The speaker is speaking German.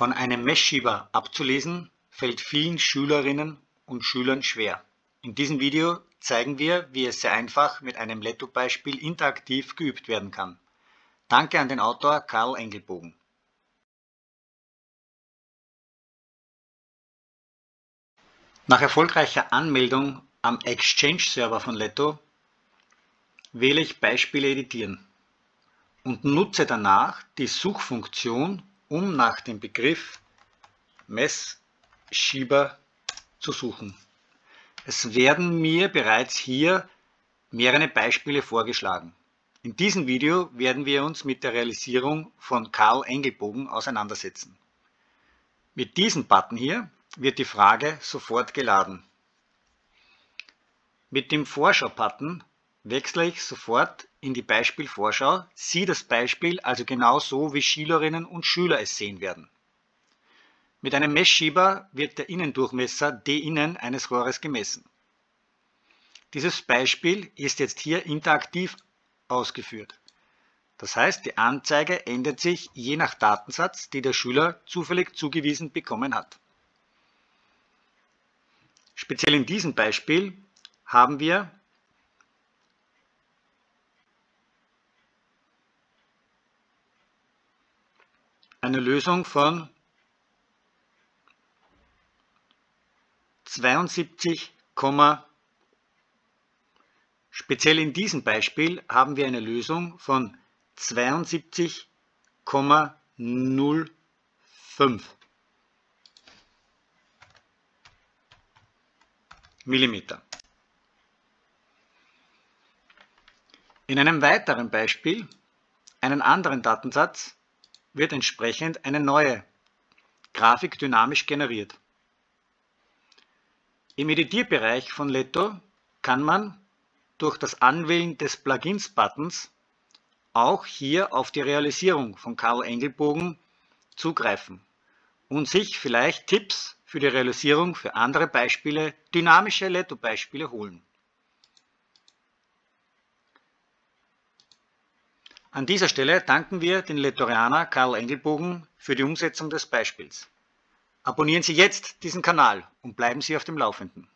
Von einem Messschieber abzulesen fällt vielen Schülerinnen und Schülern schwer. In diesem Video zeigen wir, wie es sehr einfach mit einem Letto-Beispiel interaktiv geübt werden kann. Danke an den Autor Karl Engelbogen. Nach erfolgreicher Anmeldung am Exchange-Server von Letto wähle ich Beispiele editieren und nutze danach die Suchfunktion um nach dem Begriff Messschieber zu suchen. Es werden mir bereits hier mehrere Beispiele vorgeschlagen. In diesem Video werden wir uns mit der Realisierung von Karl Engelbogen auseinandersetzen. Mit diesem Button hier wird die Frage sofort geladen. Mit dem Vorschau-Button wechsle ich sofort in die Beispielvorschau, sehe das Beispiel also genau so, wie Schülerinnen und Schüler es sehen werden. Mit einem Messschieber wird der Innendurchmesser d innen eines Rohres gemessen. Dieses Beispiel ist jetzt hier interaktiv ausgeführt. Das heißt, die Anzeige ändert sich je nach Datensatz, die der Schüler zufällig zugewiesen bekommen hat. Speziell in diesem Beispiel haben wir eine Lösung von 72, speziell in diesem Beispiel haben wir eine Lösung von 72,05 Millimeter. In einem weiteren Beispiel, einen anderen Datensatz, wird entsprechend eine neue Grafik dynamisch generiert. Im Editierbereich von Letto kann man durch das Anwählen des Plugins-Buttons auch hier auf die Realisierung von Karl Engelbogen zugreifen und sich vielleicht Tipps für die Realisierung für andere Beispiele, dynamische Letto-Beispiele holen. An dieser Stelle danken wir den Lettorianer Karl Engelbogen für die Umsetzung des Beispiels. Abonnieren Sie jetzt diesen Kanal und bleiben Sie auf dem Laufenden.